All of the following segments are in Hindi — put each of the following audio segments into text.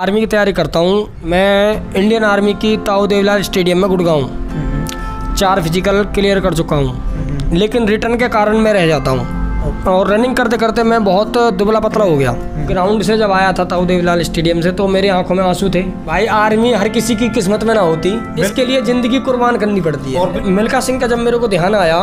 आर्मी की तैयारी करता हूँ। मैं इंडियन आर्मी की ताऊ देवलाल स्टेडियम में गुड़गांव चार फ़िज़िकल क्लियर कर चुका हूँ। लेकिन रिटर्न के कारण मैं रह जाता हूँ। और रनिंग करते करते मैं बहुत दुबला पतला हो गया। ग्राउंड से जब आया था ताऊ देवलाल स्टेडियम से तो मेरी आँखों में आँसू थे। भाई आर्मी हर किसी की किस्मत में ना होती। इसके लिए ज़िंदगी कुर्बान करनी पड़ती है। और मिल्खा सिंह का जब मेरे को ध्यान आया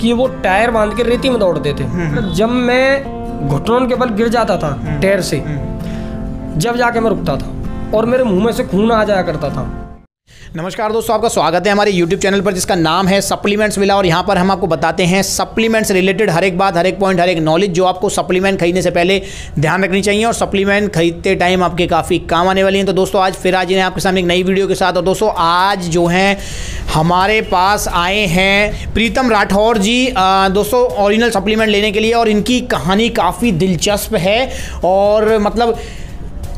कि वो टायर बाँध के रेती में दौड़ते थे जब मैं घुटनों के बल गिर जाता था टायर से। जब जाके मैं रुकता था और मेरे मुँह में से खून आ जाया करता था। नमस्कार दोस्तों, आपका स्वागत है हमारे YouTube चैनल पर, जिसका नाम है सप्लीमेंट्स विला, और यहाँ पर हम आपको बताते हैं सप्लीमेंट्स रिलेटेड हर एक बात, हर एक पॉइंट, हर एक नॉलेज जो आपको सप्लीमेंट खरीदने से पहले ध्यान रखनी चाहिए, और सप्लीमेंट खरीदते टाइम आपके काफ़ी काम आने वाली हैं। तो दोस्तों, आज फिर आज इन्हें आपके सामने एक नई वीडियो के साथ, और दोस्तों, आज जो हैं, हमारे पास आए हैं प्रीतम राठौर जी दोस्तों ओरिजिनल सप्लीमेंट लेने के लिए, और इनकी कहानी काफ़ी दिलचस्प है, और मतलब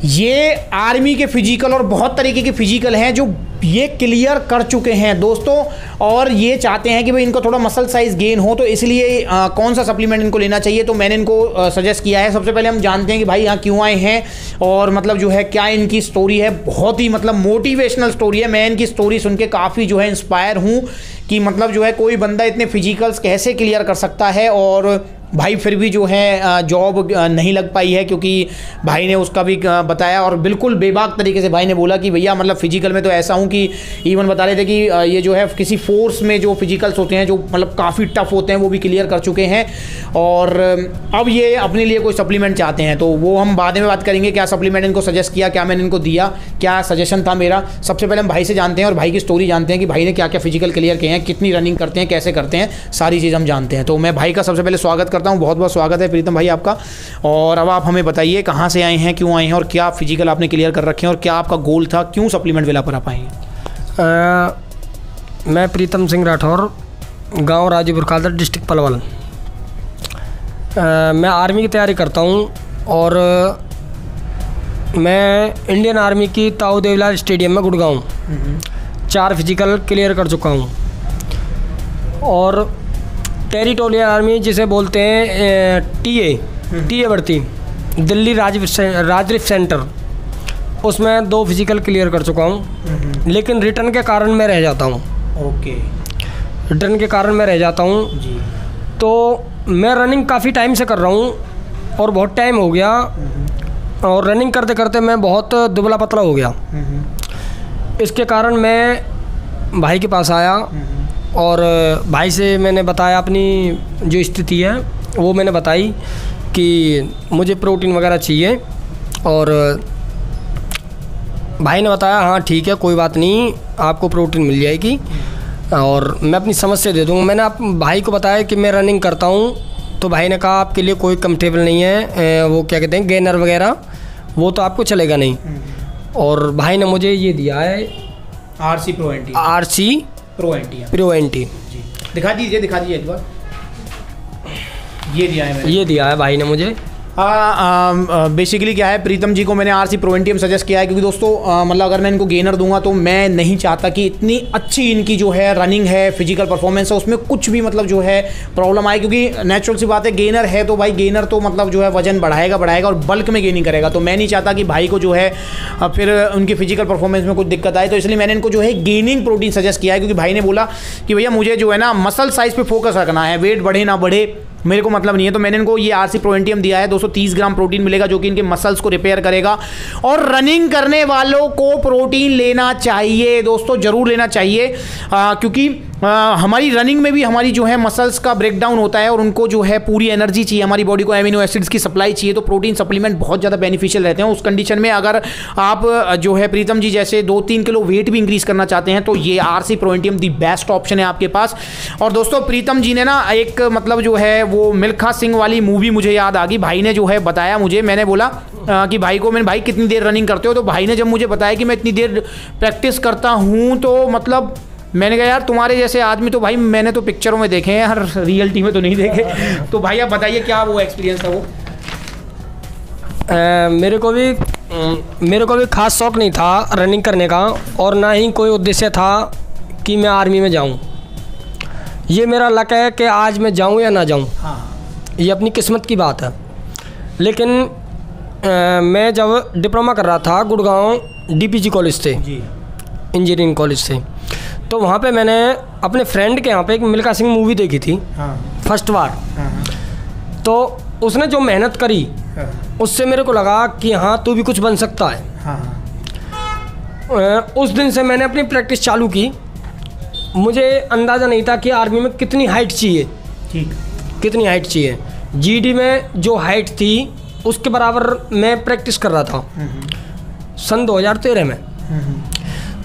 ये आर्मी के फ़िज़िकल और बहुत तरीके के फ़िज़िकल हैं जो ये क्लियर कर चुके हैं दोस्तों। और ये चाहते हैं कि भाई इनको थोड़ा मसल साइज़ गेन हो तो इसलिए आ, कौन सा सप्लीमेंट इनको लेना चाहिए? तो मैंने इनको सजेस्ट किया है। सबसे पहले हम जानते हैं कि भाई यहाँ क्यों आए हैं और मतलब जो है क्या इनकी स्टोरी है। बहुत ही मतलब मोटिवेशनल स्टोरी है। मैं इनकी स्टोरी सुन के काफ़ी जो है इंस्पायर हूँ कि मतलब जो है कोई बंदा इतने फिजिकल्स कैसे क्लियर कर सकता है और भाई फिर भी जो है जॉब नहीं लग पाई है क्योंकि भाई ने उसका भी बताया और बिल्कुल बेबाक तरीके से भाई ने बोला कि भैया मतलब फ़िज़िकल में तो ऐसा हूँ कि इवन बता रहे थे कि ये जो है किसी फोर्स में जो फिजिकल्स होते हैं, जो मतलब काफ़ी टफ होते हैं, वो भी क्लियर कर चुके हैं और अब ये अपने लिए कोई सप्लीमेंट चाहते हैं। तो वो हम बाद में बात करेंगे, क्या सप्लीमेंट इनको सजेस्ट किया, क्या मैंने इनको दिया, क्या सजेशन था मेरा। सबसे पहले हम भाई से जानते हैं और भाई की स्टोरी जानते हैं कि भाई ने क्या क्या फ़िज़िकल क्लियर किए हैं, कितनी रनिंग करते हैं, कैसे करते हैं, सारी चीज़ हम जानते हैं। तो मैं भाई का सबसे पहले स्वागत करता हूँ। बहुत बहुत स्वागत है प्रीतम भाई आपका। और अब आप हमें बताइए कहाँ से आए हैं क्यों आए हैं और क्या फ़िज़िकल आपने क्लियर कर रखे हैं और क्या आपका गोल था क्यों सप्लीमेंट विला पर आप आए हैं? मैं प्रीतम सिंह राठौर गाँव राजीपुर खादर डिस्ट्रिक्ट पलवल। मैं आर्मी की तैयारी करता हूँ और मैं इंडियन आर्मी की ताऊ देवलाल स्टेडियम में गुड़गांव। चार फ़िज़िकल क्लियर कर चुका हूँ। और टेरिटोरियल आर्मी जिसे बोलते हैं टी ए टी ए भर्ती दिल्ली राजरिफ सेंटर। उसमें दो फ़िज़िकल क्लियर कर चुका हूँ लेकिन रिटर्न के कारण मैं रह जाता हूँ। ओके। रिटर्न के कारण मैं रह जाता हूँ। तो मैं रनिंग काफ़ी टाइम से कर रहा हूँ और बहुत टाइम हो गया और रनिंग करते करते मैं बहुत दुबला पतला हो गया। इसके कारण मैं भाई के पास आया और भाई से मैंने बताया अपनी जो स्थिति है वो मैंने बताई कि मुझे प्रोटीन वगैरह चाहिए और भाई ने बताया हाँ ठीक है कोई बात नहीं आपको प्रोटीन मिल जाएगी और मैं अपनी समस्या दे दूँगा। मैंने आप भाई को बताया कि मैं रनिंग करता हूँ तो भाई ने कहा आपके लिए कोई कम्फर्टेबल नहीं है वो क्या कहते हैं गेनर वगैरह वो तो आपको चलेगा नहीं। और भाई ने मुझे ये दिया है R C pro R C pro anti pro anti दिखा दीजिए दिखा दीजिए एक बार। ये दिया है ये दिया है भाई ने मुझे। बेसिकली क्या है, प्रीतम जी को मैंने आर सी प्रोवेंटियम सजेस्ट किया है, क्योंकि दोस्तों मतलब अगर मैं इनको गेनर दूँगा तो मैं नहीं चाहता कि इतनी अच्छी इनकी जो है रनिंग है फ़िज़िकल परफॉर्मेंस है, उसमें कुछ भी मतलब जो है प्रॉब्लम आए, क्योंकि नेचुरल सी बात है गेनर है तो भाई गेनर तो मतलब जो है वज़न बढ़ाएगा बढ़ाएगा और बल्क में गेनिंग करेगा तो मैं नहीं चाहता कि भाई को जो है फिर उनकी फ़िज़िकल परफॉर्मेंस में कुछ दिक्कत आए तो इसलिए मैंने इनको जो है गेनिंग प्रोटीन सजेस्ट किया है, क्योंकि भाई ने बोला कि भैया मुझे जो है ना मसल साइज़ पर फोकस रखना है वेट बढ़े ना बढ़े मेरे को मतलब नहीं है। तो मैंने इनको ये आर सी प्रोवेंटियम दिया है। 230 ग्राम प्रोटीन मिलेगा जो कि इनके मसल्स को रिपेयर करेगा। और रनिंग करने वालों को प्रोटीन लेना चाहिए। दोस्तों ज़रूर लेना चाहिए। आ, क्योंकि आ, हमारी रनिंग में भी हमारी जो है मसल्स का ब्रेकडाउन होता है और उनको जो है पूरी एनर्जी चाहिए हमारी बॉडी को एमिनो एसिड्स की सप्लाई चाहिए तो प्रोटीन सप्लीमेंट बहुत ज़्यादा बेनिफिशियल रहते हैं। उस कंडीशन में अगर आप जो है प्रीतम जी जैसे दो तीन किलो वेट भी इंक्रीज करना चाहते हैं तो ये आर सी प्रोएंटियम दी बेस्ट ऑप्शन है आपके पास। और दोस्तों प्रीतम जी ने ना एक मतलब जो है वो मिल्खा सिंह वाली मूवी मुझे याद आ गई। भाई ने जो है बताया मुझे मैंने बोला कि भाई को मैंने भाई कितनी देर रनिंग करते हो? तो भाई ने जब मुझे बताया कि मैं इतनी देर प्रैक्टिस करता हूँ तो मतलब मैंने कहा यार तुम्हारे जैसे आदमी तो भाई मैंने तो पिक्चरों में देखे हैं हर रियलिटी में तो नहीं देखे। तो भाई आप बताइए क्या वो एक्सपीरियंस था वो? आ, मेरे को भी मेरे को भी खास शौक नहीं था रनिंग करने का और ना ही कोई उद्देश्य था कि मैं आर्मी में जाऊँ। ये मेरा लक है कि आज मैं जाऊँ या ना जाऊँ। हाँ। ये अपनी किस्मत की बात है। लेकिन अ, मैं जब डिप्लोमा कर रहा था गुड़गांव डीपीजी कॉलेज से इंजीनियरिंग कॉलेज से तो वहाँ पे मैंने अपने फ्रेंड के यहाँ पे एक मिल्खा सिंह मूवी देखी थी हाँ। फ़र्स्ट बार। हाँ तो उसने जो मेहनत करी हाँ। उससे मेरे को लगा कि हाँ तू भी कुछ बन सकता है। हाँ उस दिन से मैंने अपनी प्रैक्टिस चालू की। मुझे अंदाज़ा नहीं था कि आर्मी में कितनी हाइट चाहिए। ठीक। कितनी हाइट चाहिए। जीडी में जो हाइट थी उसके बराबर मैं प्रैक्टिस कर रहा था। सन 2013 में।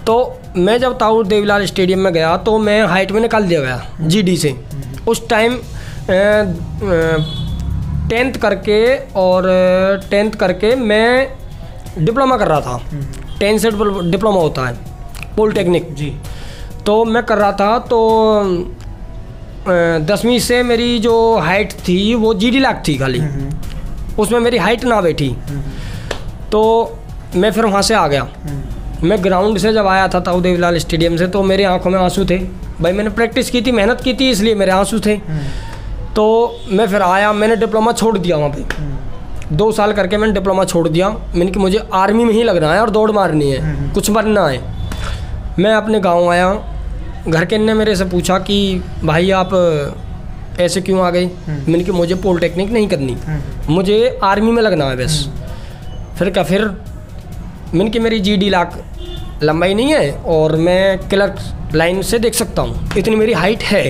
तो मैं जब ताऊ देवीलाल स्टेडियम में गया तो मैं हाइट में निकाल दिया गया जीडी से। उस टाइम टेंथ करके और टेंथ करके मैं डिप्लोमा कर रहा था। टेंथ से डिप्लोमा होता है पॉलिटेक्निक जी। तो मैं कर रहा था तो दसवीं से मेरी जो हाइट थी वो जी डी लाख थी खाली। उसमें मेरी हाइट ना बैठी। तो मैं फिर वहाँ से आ गया। मैं ग्राउंड से जब आया था ताऊ देवीलाल स्टेडियम से तो मेरी आँखों में आँसू थे। भाई मैंने प्रैक्टिस की थी मेहनत की थी इसलिए मेरे आँसू थे। तो मैं फिर आया मैंने डिप्लोमा छोड़ दिया वहाँ पे। दो साल करके मैंने डिप्लोमा छोड़ दिया। मैंने कि मुझे आर्मी में ही लगना है और दौड़ मारनी है कुछ बनना है। मैं अपने गाँव आया। घर के ने मेरे से पूछा कि भाई आप ऐसे क्यों आ गए? मैंने कि मुझे पॉलिटेक्निक नहीं करनी। मुझे आर्मी में लगना है बस। फिर क्या फिर मैंने कि मेरी जी डी लाख लंबाई नहीं है और मैं क्लर्क लाइन से देख सकता हूँ। इतनी मेरी हाइट है।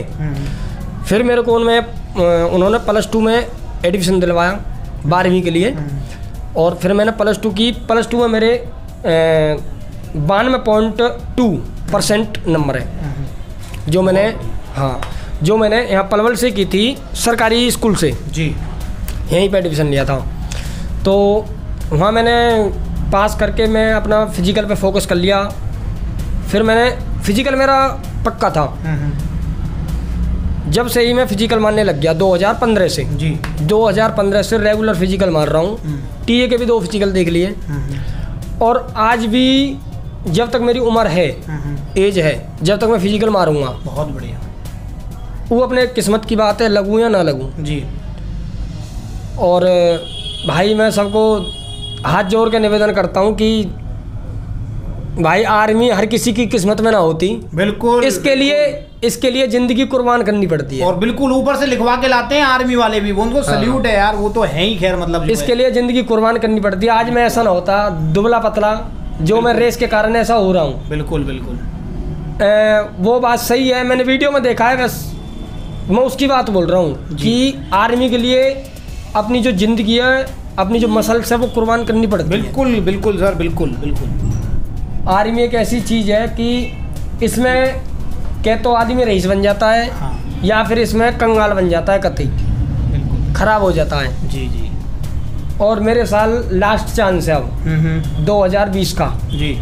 फिर मेरे को उनमें उन्होंने प्लस टू में एडमिशन दिलवाया बारहवीं के लिए। और फिर मैंने प्लस टू की प्लस टू में मेरे बानवे पॉइंट टू परसेंट नंबर है। जो मैंने हाँ जो मैंने यहाँ पलवल से की थी सरकारी स्कूल से। जी। यहीं पे एडमिशन लिया था। तो वहाँ मैंने पास करके मैं अपना फ़िज़िकल पे फोकस कर लिया। फिर मैंने फ़िज़िकल मेरा पक्का था। जब से ही मैं फ़िज़िकल मारने लग गया 2015 से। जी। 2015 से रेगुलर फ़िज़िकल मार रहा हूँ। टीए के भी दो फ़िज़िकल देख लिए। और आज भी जब तक मेरी उम्र है एज है जब तक मैं फ़िज़िकल मारूँगा। बहुत बढ़िया। वो अपने किस्मत की बात है लगूँ या ना लगूँ। जी। और भाई मैं सबको हाथ जोड़ के निवेदन करता हूँ कि भाई आर्मी हर किसी की किस्मत में ना होती। बिल्कुल इसके बिल्कुल। लिए इसके लिए ज़िंदगी कुर्बान करनी पड़ती है। और बिल्कुल ऊपर से लिखवा के लाते हैं आर्मी वाले भी। वो उनको सल्यूट है यार वो तो है ही खैर मतलब इसके लिए ज़िंदगी कुर्बान करनी पड़ती है। आज मैं ऐसा ना होता दुबला पतला जो मैं रेस के कारण ऐसा हो रहा हूँ। बिल्कुल बिल्कुल। अ, वो बात सही है मैंने वीडियो में देखा है बस मैं उसकी बात बोल रहा हूँ कि आर्मी के लिए अपनी जो ज़िंदगी है अपनी जो मसल्स है वो कुर्बान करनी पड़ती है। बिल्कुल बिल्कुल सर बिल्कुल बिल्कुल। आर्मी एक ऐसी चीज़ है कि इसमें क्या तो आदमी रईस बन जाता है हाँ। या फिर इसमें कंगाल बन जाता है कतई खराब हो जाता है। जी जी। और मेरे साल लास्ट चांस है अब। हम्म 2020 का। जी।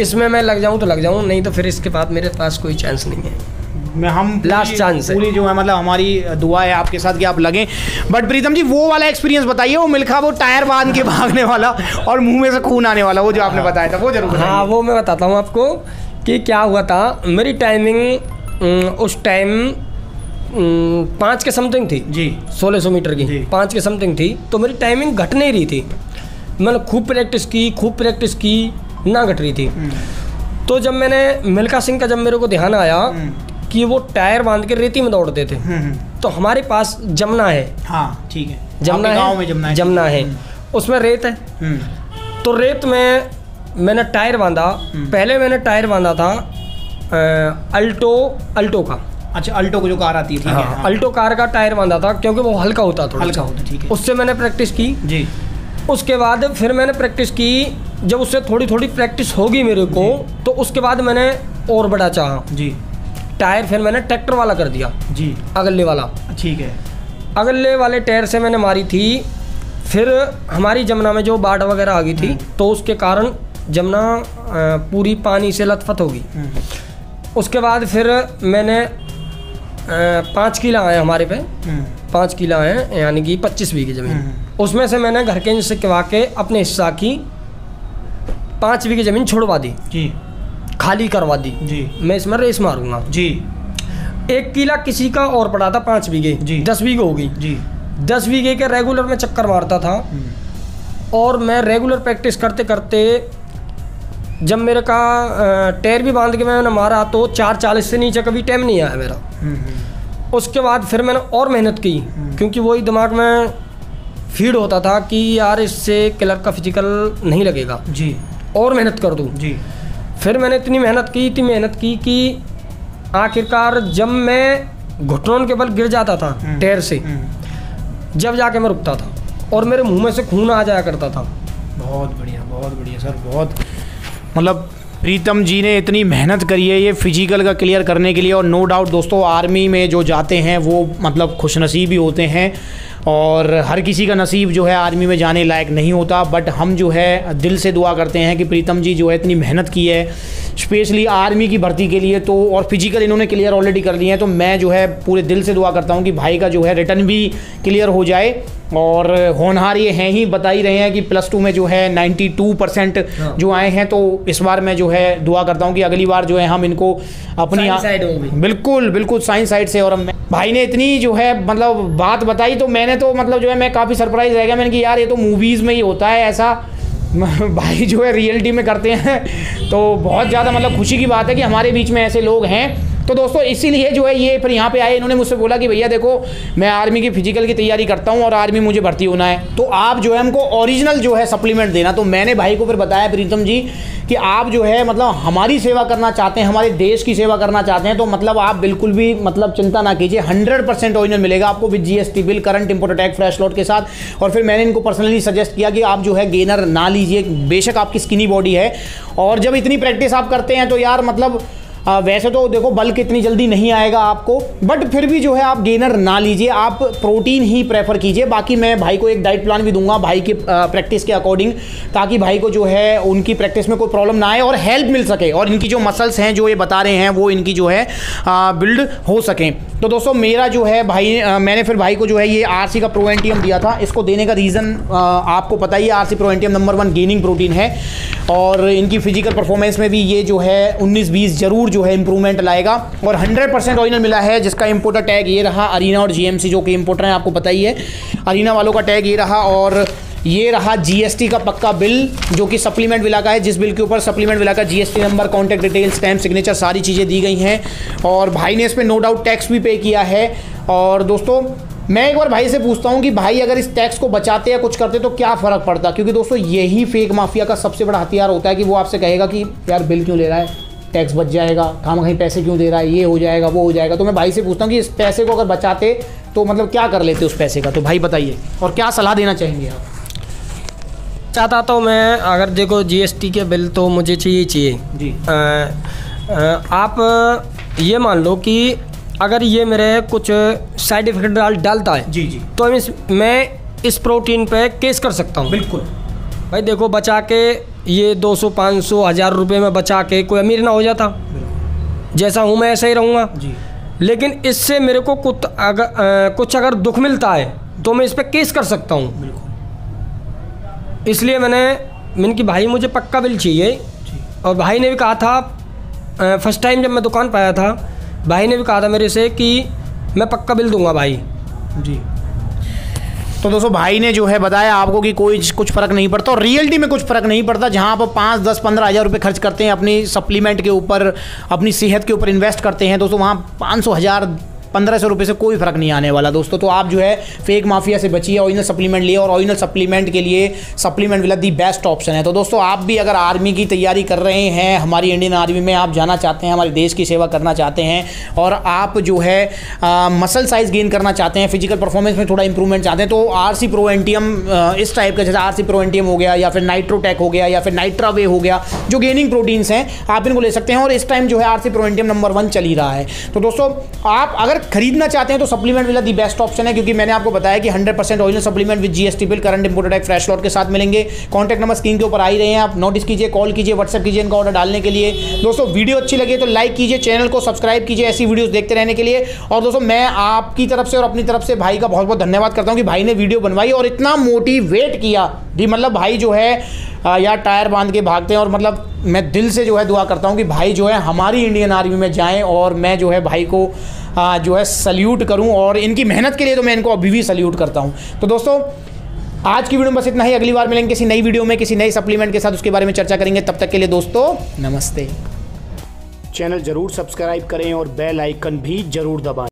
इसमें मैं लग जाऊँ तो लग जाऊँ नहीं तो फिर इसके बाद मेरे पास कोई चांस नहीं है। मैं हम लास्ट चांस है। पूरी जो है मतलब हमारी दुआ है आपके साथ कि आप लगें। बट प्रीतम जी वो वाला एक्सपीरियंस बताइए वो मिल्खा वो टायर बाँध के भागने वाला और मुँह में से खून आने वाला वो जो आपने बताया था वो ज़रूर हाँ वो मैं बताता हूँ आपको कि क्या हुआ था। मेरी टाइमिंग उस टाइम पाँच के समथिंग थी। जी। सोलह सौ मीटर की। पाँच के समथिंग थी। तो मेरी टाइमिंग घट नहीं रही थी। मैंने खूब प्रैक्टिस की खूब प्रैक्टिस की ना घट रही थी। तो जब मैंने मिल्खा सिंह का जब मेरे को ध्यान आया कि वो टायर बाँध के रेती में दौड़ते थे। हम्म, हम्म, तो हमारे पास जमुना है। हाँ ठीक है। जमुना है में जमुना है जमुना है। उसमें रेत है। हम्म, तो रेत में मैंने टायर बांधा। पहले मैंने टायर बांधा था अल्टो अल्टो का। अच्छा अल्टो को जो कार आती है है। हाँ, हाँ, अल्टो कार का टायर बांधा था क्योंकि वो हल्का होता था हल्का होता ठीक है। उससे मैंने प्रैक्टिस की। जी। उसके बाद फिर मैंने प्रैक्टिस की। जब उससे थोड़ी थोड़ी प्रैक्टिस होगी मेरे को तो उसके बाद मैंने और बड़ा चाहा। जी। टायर फिर मैंने ट्रैक्टर वाला कर दिया। जी। अगले वाला। ठीक है। अगले वाले टायर से मैंने मारी थी फिर हमारी जमुना में जो बाढ़ वगैरह आ गई थी तो उसके कारण जमुना पूरी पानी से लथपथ होगी हम्म, उसके बाद फिर मैंने पाँच किला आए हमारे पे। हम्म, पाँच किला आए यानी कि पच्चीस बीघे ज़मीन। हम्म। उसमें से मैंने घर के से कवा के अपने हिस्सा की पाँच बीघे ज़मीन छुड़वा दी। जी। खाली करवा दी। जी। मैं इसमें रेस मारूँगा। जी। एक किला किसी का और पड़ा था पाँच बीघे। जी। दस बीघे हो गई। जी। दस बीघे के रेगुलर में चक्कर मारता था। हम्म, और मैं रेगुलर प्रैक्टिस करते करते जब मेरे का टैर भी बाँध के मैंने मारा तो चार चालीस से नीचे कभी टाइम नहीं आया मेरा। उसके बाद फिर मैंने और मेहनत की क्योंकि वही दिमाग में फ़ीड होता था कि यार इससे क्लर्क का फ़िज़िकल नहीं लगेगा। जी। और मेहनत कर दूँ। जी। फिर मैंने इतनी मेहनत की इतनी मेहनत की कि आखिरकार जब मैं घुटनों के बल गिर जाता था टैर से जब जाके मैं रुकता था और मेरे मुँह में से खून आ जाया करता था। बहुत बढ़िया बहुत बढ़िया सर बहुत। मतलब प्रीतम जी ने इतनी मेहनत करी है ये फ़िज़िकल का क्लियर करने के लिए और नो डाउट दोस्तों आर्मी में जो जाते हैं वो मतलब खुशनसीब ही होते हैं। और हर किसी का नसीब जो है आर्मी में जाने लायक नहीं होता बट हम जो है दिल से दुआ करते हैं कि प्रीतम जी जो है इतनी मेहनत की है स्पेशली आर्मी की भर्ती के लिए तो और फ़िज़िकल इन्होंने क्लियर ऑलरेडी कर लिए हैं तो मैं जो है पूरे दिल से दुआ करता हूँ कि भाई का जो है रिटर्न भी क्लियर हो जाए। और होनहार ये हैं ही बता ही रहे हैं कि प्लस टू में जो है 92 परसेंट हाँ। जो आए हैं तो इस बार मैं जो है दुआ करता हूँ कि अगली बार जो है हम इनको अपनी होगी। बिल्कुल बिल्कुल साइंस साइड से और हम भाई ने इतनी जो है मतलब बात बताई तो मैंने तो मतलब जो है मैं काफ़ी सरप्राइज़ रह गया मैंने कि यार ये तो मूवीज़ में ही होता है ऐसा भाई जो है रियलिटी में करते हैं तो बहुत ज़्यादा मतलब खुशी की बात है कि हमारे बीच में ऐसे लोग हैं तो दोस्तों, इसीलिए जो है ये फिर यहाँ पे आए। इन्होंने मुझसे बोला कि भैया देखो, मैं आर्मी की फ़िज़िकल की तैयारी करता हूँ और आर्मी मुझे भर्ती होना है। तो आप जो है हमको ओरिजिनल जो है सप्लीमेंट देना। तो मैंने भाई को फिर बताया प्रीतम जी कि आप जो है मतलब हमारी सेवा करना चाहते हैं, हमारे देश की सेवा करना चाहते हैं तो मतलब आप बिल्कुल भी मतलब चिंता ना कीजिए। हंड्रेड परसेंट ओरिजिनल मिलेगा आपको with GST bill current import attack fresh lot के साथ। और फिर मैंने इनको पर्सनली सजेस्ट किया कि आप जो है गेनर ना लीजिए। बेशक आपकी स्किनी बॉडी है। और जब इतनी प्रैक्टिस आप करते हैं तो यार मतलब आ, वैसे तो देखो बल्क इतनी जल्दी नहीं आएगा आपको बट फिर भी जो है आप गेनर ना लीजिए आप प्रोटीन ही प्रेफर कीजिए। बाकी मैं भाई को एक डाइट प्लान भी दूँगा भाई की प्रैक्टिस के अकॉर्डिंग ताकि भाई को जो है उनकी प्रैक्टिस में कोई प्रॉब्लम ना आए और हेल्प मिल सके और इनकी जो मसल्स हैं जो ये बता रहे हैं वो इनकी जो है बिल्ड हो सकें। तो दोस्तों मेरा जो है भाई आ, मैंने फिर भाई को जो है ये आरसी का प्रोवेंटियम दिया था। इसको देने का रीज़न आपको पता ही है आर सी प्रोवेंटियम नंबर वन गेनिंग प्रोटीन है। और इनकी फ़िज़िकल परफॉर्मेंस में भी ये जो है 19-20 ज़रूर जो है इंप्रूवमेंट लाएगा। और 100 परसेंट ऑरिजिनल मिला है, जिसका इंपोर्टर टैग ये रहा अरीना और जीएमसी जो कि इंपोर्टर है, आपको पता ही है। अरीना वालों का टैग ये रहा और ये रहा जीएसटी का पक्का बिल जो कि सप्लीमेंट विला का है। जिस बिल के ऊपर सप्लीमेंट विला का GST number contact detail stamp signature सारी चीज़ें दी गई हैं। और भाई ने इस पर नो डाउट टैक्स भी पे किया है। और दोस्तों, मैं एक बार भाई से पूछता हूँ कि भाई अगर इस टैक्स को बचाते या कुछ करते तो क्या फ़र्क पड़ता? क्योंकि दोस्तों, यही फेक माफिया का सबसे बड़ा हथियार होता है कि वो आपसे कहेगा कि, यार बिल क्यों ले रहा है? टैक्स बच जाएगा काम कहीं पैसे क्यों दे रहा है ये हो जाएगा वो हो जाएगा। तो मैं भाई से पूछता हूँ कि इस पैसे को अगर बचाते तो मतलब क्या कर लेते उस पैसे का? तो भाई बताइए और क्या सलाह देना चाहेंगे आप? चाहता तो मैं अगर देखो जीएसटी के बिल तो मुझे चाहिए चाहिए। जी। अ, अ, आप ये मान लो कि अगर ये मेरे कुछ साइड इफ़ेक्ट डाल डालता है जी जी। तो हम इस मैं इस प्रोटीन पे केस कर सकता हूँ। बिल्कुल। भाई देखो बचा के ये 200 500 हज़ार रुपए में बचा के कोई अमीर ना हो जाता। जैसा हूँ मैं ऐसा ही रहूँगा। जी। लेकिन इससे मेरे को कुछ अगर कुछ अगर दुख मिलता है तो मैं इस पर केस कर सकता हूँ। इसलिए मैंने मैंने कि भाई मुझे पक्का बिल चाहिए। और भाई ने भी कहा था फ़र्स्ट टाइम जब मैं दुकान पर आया था भाई ने भी कहा था मेरे से कि मैं पक्का बिल दूँगा भाई। जी। तो दोस्तों भाई ने जो है बताया आपको कि कोई कुछ फ़र्क नहीं पड़ता और रियलिटी में कुछ फ़र्क नहीं पड़ता, जहाँ आप पाँच, दस, पंद्रह हज़ार रुपये खर्च करते हैं, अपनी सप्लीमेंट के ऊपर, अपनी सेहत के ऊपर इन्वेस्ट करते हैं, दोस्तों वहाँ पाँच सौ हज़ार पंद्रह सौ रुपये से कोई फ़र्क नहीं आने वाला। दोस्तों तो आप जो है फेक माफिया से बचिए ओरिजिनल सप्लीमेंट लिए और ओरिजिनल सप्लीमेंट के लिए supplement villa the best option है। तो दोस्तों, आप भी अगर आर्मी की तैयारी कर रहे हैं, हमारी इंडियन आर्मी में आप जाना चाहते हैं, हमारे देश की सेवा करना चाहते हैं और आप जो है मसल साइज़ गेन करना चाहते हैं फ़िज़िकल परफॉर्मेंस में थोड़ा इंप्रूवमेंट चाहते हैं तो आर सी प्रोवेंटियम इस टाइप का जैसे आर सी प्रोवेंटियम हो गया या फिर नाइट्रोटेक हो गया या फिर नाइट्रावे हो गया, जो गेनिंग प्रोटीन्स हैं, आप इनको ले सकते हैं और इस टाइम जो है आर सी प्रोवेंटियम नंबर वन चल ही रहा है। तो दोस्तों, आप अगर खरीदना चाहते हैं तो supplement villa the best option है, क्योंकि मैंने आपको बताया कि 100% percent original supplement with GST bill current imported एक फ्रेश लॉट के साथ मिलेंगे। कॉन्टैक्ट नंबर स्क्रीन के ऊपर आ ही रहे हैं आप। नोटिस कीजिए कॉल कीजिए व्हाट्सएप कीजिए इनका ऑर्डर डालने के लिए। दोस्तों वीडियो अच्छी लगे तो लाइक कीजिए चैनल को सब्सक्राइब कीजिए ऐसी वीडियोस देखते रहने के लिए। और दोस्तों, मैं आपकी तरफ़ से और अपनी तरफ़ से भाई का बहुत बहुत धन्यवाद करता हूँ कि भाई ने वीडियो बनवाई और इतना मोटिवेट किया। जी मतलब भाई जो है यार टायर बाँध के भागते हैं और मतलब मैं दिल से जो है दुआ करता हूँ कि भाई जो है, हमारी इंडियन आर्मी में जाएँ और मैं जो है भाई को जो है सल्यूट करूँ और इनकी मेहनत के लिए तो मैं इनको अभी भी सल्यूट करता हूँ। तो दोस्तों, आज की वीडियो में बस इतना ही। अगली बार मिलेंगे किसी नई वीडियो में, किसी नई सप्लीमेंट के साथ, उसके बारे में चर्चा करेंगे। तब तक के लिए दोस्तों, नमस्ते। चैनल ज़रूर सब्सक्राइब करें और बेल आइकन भी ज़रूर दबाएँ।